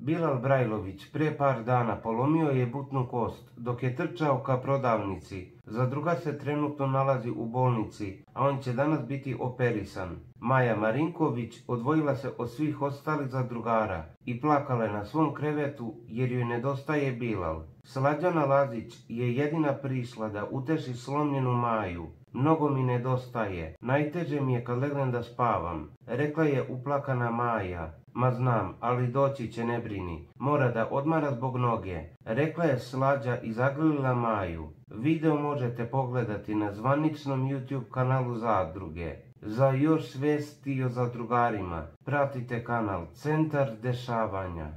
Bilal Brajlović pre par dana polomio je butnu kost dok je trčao ka prodavnici. Zadruga se trenutno nalazi u bolnici, a on će danas biti operisan. Maja Marinković odvojila se od svih ostalih zadrugara i plakala je na svom krevetu jer joj nedostaje Bilal. Slađana Lazić je jedina prišla da uteši slomljenu Maju. Mnogo mi nedostaje, najteže mi je kad legnem da spavam, rekla je uplakana Maja. Ma znam, ali doći će ne brini, mora da odmara zbog noge, rekla je Slađa i zagrlila Maju. Video možete pogledati na zvaničnom YouTube kanalu Zadruge. Za još svesti o zadrugarima, pratite kanal Centar dešavanja.